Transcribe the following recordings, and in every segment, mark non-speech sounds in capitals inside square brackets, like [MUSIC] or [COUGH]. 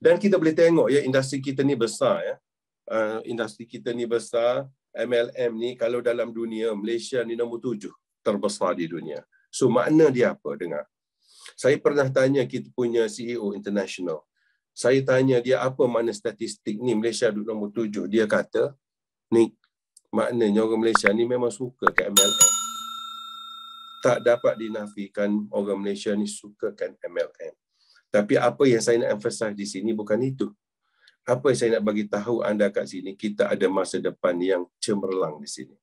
Dan kita boleh tengok ya industri kita ni besar ya. Uh, industri kita ni besar, MLM ni kalau dalam dunia Malaysia ni nombor tujuh terbesar di dunia. So makna dia apa dengar? Saya pernah tanya kita punya CEO international. Saya tanya dia apa makna statistik ni Malaysia duduk nombor tujuh. Dia kata, ni maknanya orang Malaysia ni memang suka ke MLM. Tak dapat dinafikan orang Malaysia ni suka kan MLM. Tapi apa yang saya nak emphasize di sini bukan itu. Apa yang saya nak bagi tahu anda kat sini, kita ada masa depan yang cemerlang di sini.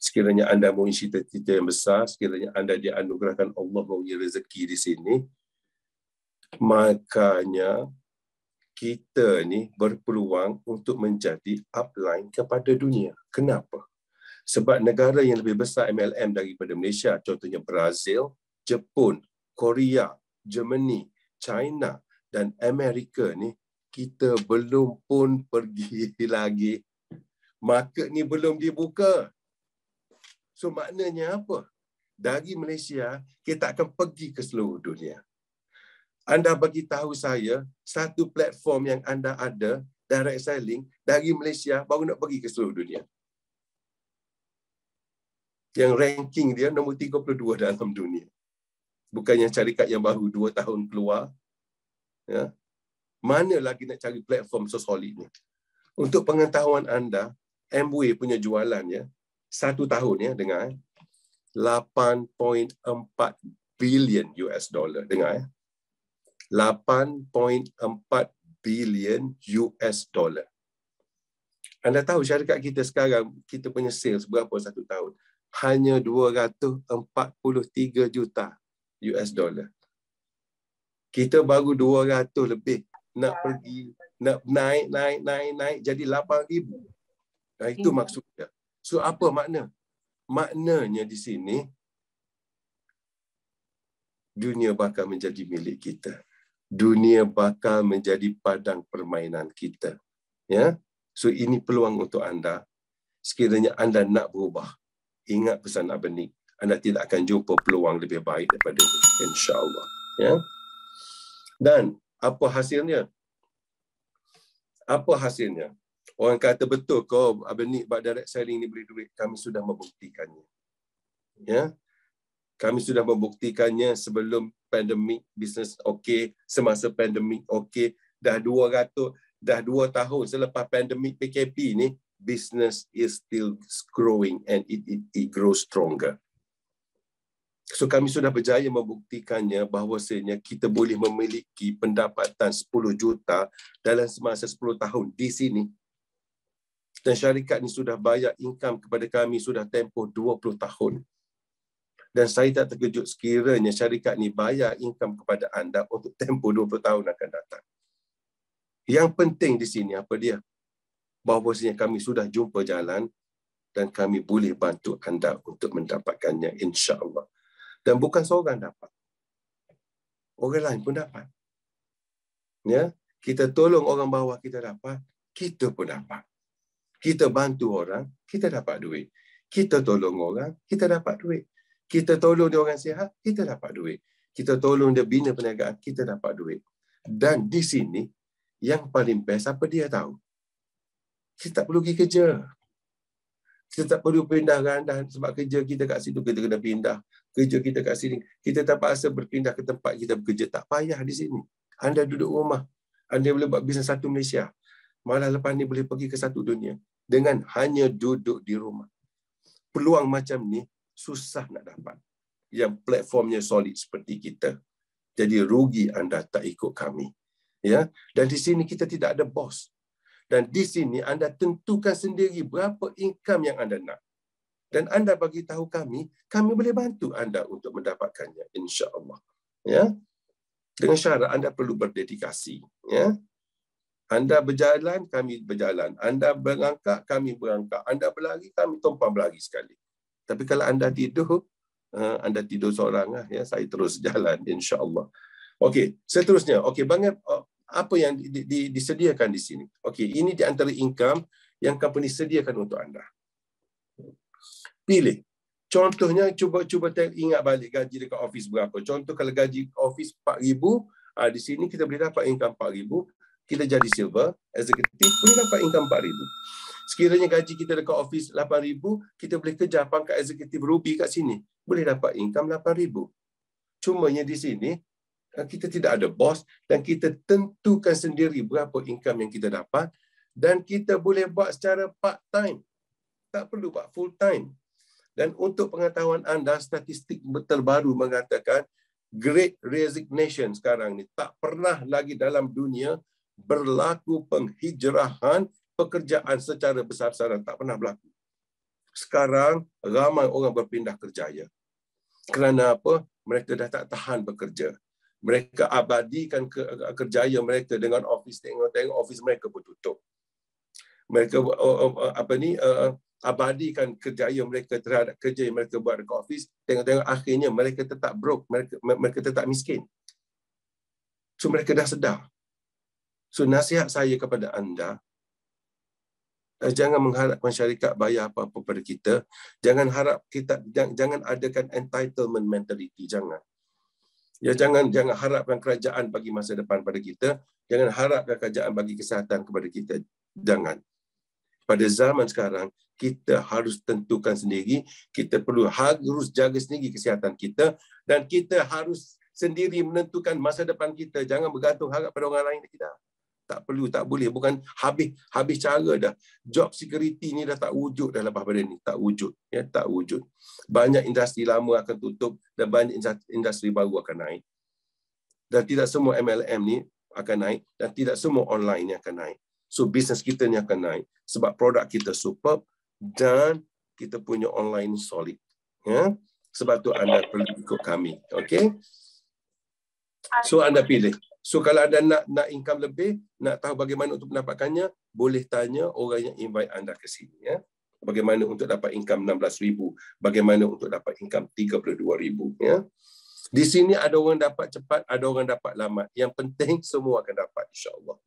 Sekiranya anda mempunyai cita-cita yang besar, sekiranya anda dianugerahkan Allah mempunyai rezeki di sini, makanya kita ni berpeluang untuk menjadi upline kepada dunia. Kenapa? Sebab negara yang lebih besar MLM daripada Malaysia, contohnya Brazil, Jepun, Korea, Germany, China dan Amerika ni kita belum pun [LAUGHS] pergi lagi. Market ni belum dibuka. So maknanya apa? Dari Malaysia, kita akan pergi ke seluruh dunia. Anda bagi tahu saya satu platform yang anda ada direct selling dari Malaysia baru nak pergi ke seluruh dunia. Yang ranking dia nombor 32 dalam dunia bukannya syarikat yang baru dua tahun keluar. Ya. Mana lagi nak cari platform so solid ni? Untuk pengetahuan anda, Amway punya jualan ya, satu tahun ya, dengar. 8.4 billion US dollar. Dengar ya. 8.4 billion US dollar. Anda tahu syarikat kita sekarang, kita punya sales berapa satu tahun? Hanya 243 juta US dollar. Kita baru 200 lebih nak pergi nak naik naik naik naik jadi 8000. Nah itu hmm. maksudnya. So apa makna? Maknanya di sini dunia bakal menjadi milik kita. Dunia bakal menjadi padang permainan kita. Ya. So ini peluang untuk anda. Sekiranya anda nak berubah, ingat pesan Nick anda tidak akan jumpa peluang lebih baik daripada ini. Insyaallah. Ya? Dan apa hasilnya? Apa hasilnya? Orang kata betul kau abang ni buat direct selling ni beri duit. Kami sudah membuktikannya. Ya? Kami sudah membuktikannya sebelum pandemik bisnes okey semasa pandemik okey. Dah 200 dah 2 tahun selepas pandemik PKP ni business is still growing and it it, it grows stronger So kami sudah berjaya membuktikannya bahawasanya kita boleh memiliki pendapatan 10 juta dalam semasa 10 tahun di sini. Dan syarikat ini sudah bayar income kepada kami sudah tempoh 20 tahun. Dan saya tak terkejut sekiranya syarikat ini bayar income kepada anda untuk tempoh 20 tahun akan datang. Yang penting di sini apa dia? Bahawasanya kami sudah jumpa jalan dan kami boleh bantu anda untuk mendapatkannya insya-Allah. Dan bukan seorang dapat. Orang lain pun dapat. Ya, kita tolong orang bawah kita dapat, kita pun dapat. Kita bantu orang, kita dapat duit. Kita tolong orang, kita dapat duit. Kita tolong dia orang sihat, kita dapat duit. Kita tolong dia bina perniagaan, kita dapat duit. Dan di sini, yang paling best apa dia tahu? Kita tak perlu pergi kerja. Kita tak perlu pindah randah sebab kerja kita kat situ kita kena pindah. Kerja kita kat sini. Kita tak paksa berpindah ke tempat kita bekerja. Tak payah di sini. Anda duduk rumah. Anda boleh buat bisnes satu Malaysia. Malah lepas ni boleh pergi ke satu dunia. Dengan hanya duduk di rumah. Peluang macam ni susah nak dapat. Yang platformnya solid seperti kita. Jadi rugi anda tak ikut kami. Ya, Dan di sini kita tidak ada bos. Dan di sini anda tentukan sendiri berapa income yang anda nak. Dan anda bagi tahu kami, kami boleh bantu anda untuk mendapatkannya insya-Allah. Ya. Dengan syarat anda perlu berdedikasi, ya. Anda berjalan, kami berjalan. Anda berangkat, kami berangkat. Anda berlari, kami tumpang berlari sekali. Tapi kalau anda tidur, uh, anda tidur seorang, uh, ya, saya terus [LAUGHS] jalan, insya-Allah. Okey, seterusnya. Okey, banyak uh, apa yang di, di, disediakan di sini. Okey, ini di antara income yang company sediakan untuk anda. Pilih. Contohnya cuba cuba ingat balik gaji dekat office berapa. Contoh kalau gaji office 4000, ah di sini kita boleh dapat income 4000, kita jadi silver, executive boleh dapat income 4000. Sekiranya gaji kita dekat office 8000, kita boleh kejar pangkat executive ruby kat sini, boleh dapat income 8000. Cumanya di sini kita tidak ada bos dan kita tentukan sendiri berapa income yang kita dapat dan kita boleh buat secara part time. Tak perlu buat full time. Dan untuk pengetahuan anda, statistik terbaru mengatakan Great Resignation sekarang ni tak pernah lagi dalam dunia berlaku penghijrahan pekerjaan secara besar-besaran. Tak pernah berlaku. Sekarang ramai orang berpindah kerjaya. Kerana apa? Mereka dah tak tahan bekerja. Mereka abadikan kerjaya mereka dengan office tengok-tengok office mereka pun tutup. Mereka apa ni abadikan kerjaya mereka terhadap kerja yang mereka buat dekat office, tengok-tengok akhirnya mereka tetap broke, mereka mereka tetap miskin. So mereka dah sedar. So nasihat saya kepada anda, jangan mengharapkan syarikat bayar apa-apa pada kita. Jangan harap kita jangan adakan entitlement mentality, jangan. Ya jangan jangan harapkan kerajaan bagi masa depan pada kita, jangan harapkan kerajaan bagi kesihatan kepada kita. Jangan. Pada zaman sekarang kita harus tentukan sendiri. Kita perlu harus jaga sendiri kesihatan kita. Dan kita harus sendiri menentukan masa depan kita. Jangan bergantung harap pada orang lain. Kita tak perlu tak boleh bukan habis habis cara dah job security ni dah tak wujud dah lepas pada ni tak wujud ya tak wujud banyak industri lama akan tutup dan banyak industri baru akan naik dan tidak semua MLM ni akan naik dan tidak semua online ni akan naik So bisnes kita ni akan naik sebab produk kita superb dan kita punya online solid. Ya. Sebab tu anda perlu ikut kami. Okay. So anda pilih. So kalau anda nak nak income lebih, nak tahu bagaimana untuk mendapatkannya, boleh tanya orang yang invite anda ke sini. Ya. Bagaimana untuk dapat income 16,000. Bagaimana untuk dapat income 32,000. Ya. Di sini ada orang dapat cepat, ada orang dapat lama. Yang penting semua akan dapat insyaAllah.